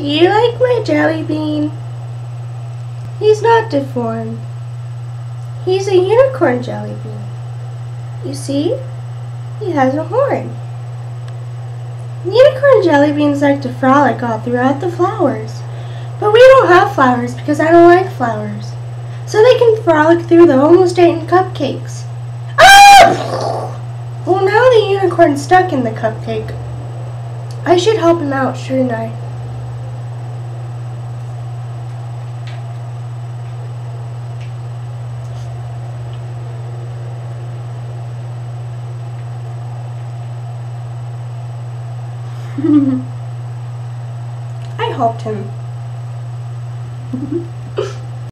Do you like my jelly bean? He's not deformed. He's a unicorn jelly bean. You see? He has a horn. Unicorn jelly beans like to frolic all throughout the flowers. But we don't have flowers because I don't like flowers. So they can frolic through the almost eaten cupcakes. Ah! Well, now the unicorn's stuck in the cupcake. I should help him out, shouldn't I? I helped him.